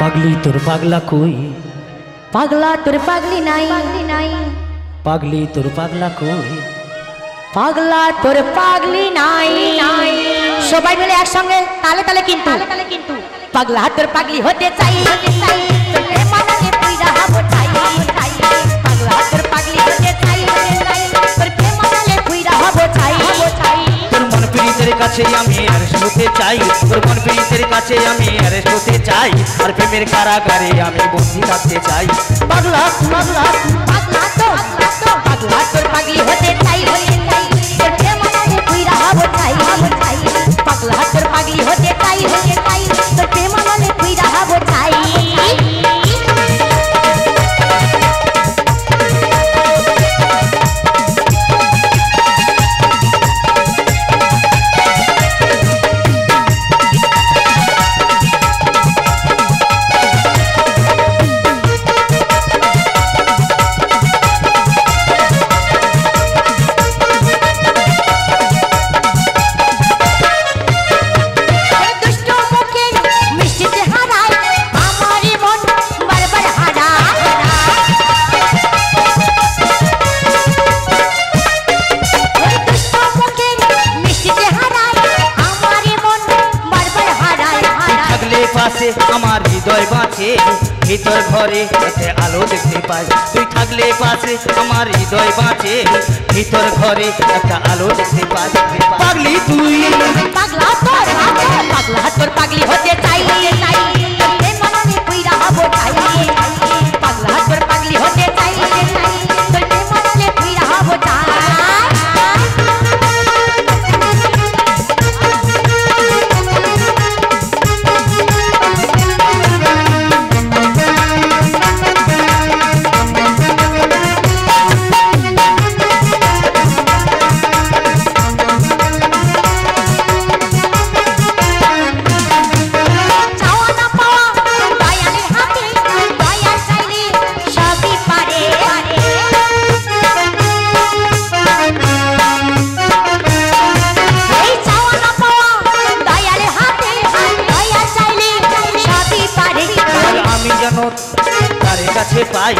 পাগলি তোর পাগলা কই? পাগলা তোর পাগলি নাই। পাগলি নাই পাগলি তোর পাগলা কই? পাগলা তোর পাগলি নাই। নাই সবাই মিলে একসঙ্গে তালে তালে কিন্তু। তালে তালে কিন্তু পাগলা তোর পাগলি হতে চাই। হতে চাই। কাছে আমি অ্যারেস্ট হতে চাই আর প্রেমের কারাগারে আমি বন্দি থাকতে চাই পাগলা পাগলা থাকলে পাশে আমার হৃদয় বাঁচে ভিতর ঘরে যাতে আলো দেখতে পাই তুই থাকলে পাশে আমার হৃদয় বাঁচে ভিতর ঘরে একটা আলো দেখতে পাই পাগলি তুই পাই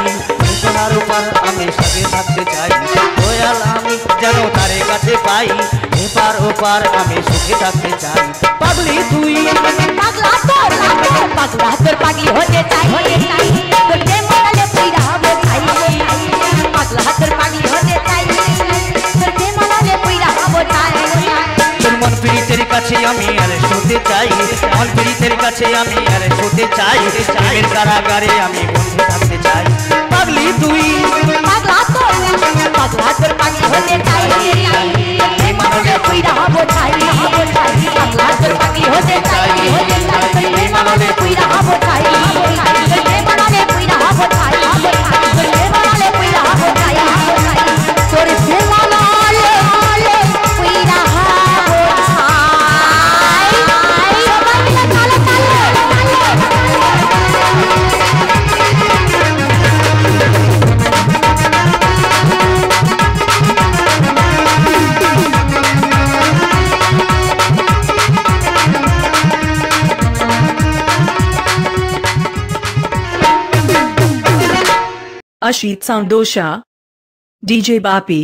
সোনার উপর আমি সাথে থাকতে চাই দয়াল আমি যেন তারে কাছে পাই এপার ওপার আমি সুখে থাকতে চাই পাগলি তুই পাগলা তোর পাগলা তোর পাগলি হতে চাই কাছে আমি অ্যারেস্ট হতে চাই মন পীড়িতের কাছে আমি অ্যারেস্ট হতে চাই প্রেমের কারাগারে আমি বন্ধু থাকতে চাই अशीत साउंडोशा डीजे बापी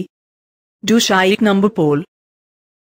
डूशा एक नंबर पोल